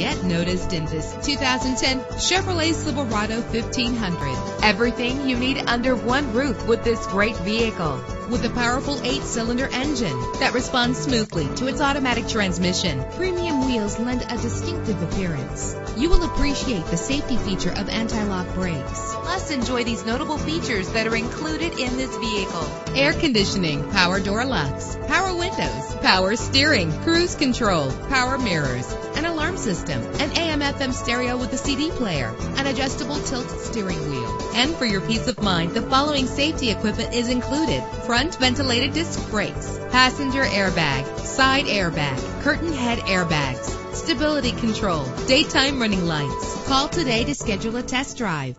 get noticed in this 2010 Chevrolet Silverado 1500. Everything you need under one roof with this great vehicle. With a powerful eight-cylinder engine that responds smoothly to its automatic transmission, premium wheels lend a distinctive appearance. You will appreciate the safety feature of anti-lock brakes. Plus, enjoy these notable features that are included in this vehicle. Air conditioning, power door locks, power windows, power steering, cruise control, power mirrors, an alarm system, an AM FM stereo with a CD player, an adjustable tilt steering wheel. And for your peace of mind, the following safety equipment is included. Front ventilated disc brakes, passenger airbag, side airbag, curtain head airbags, stability control, daytime running lights. Call today to schedule a test drive.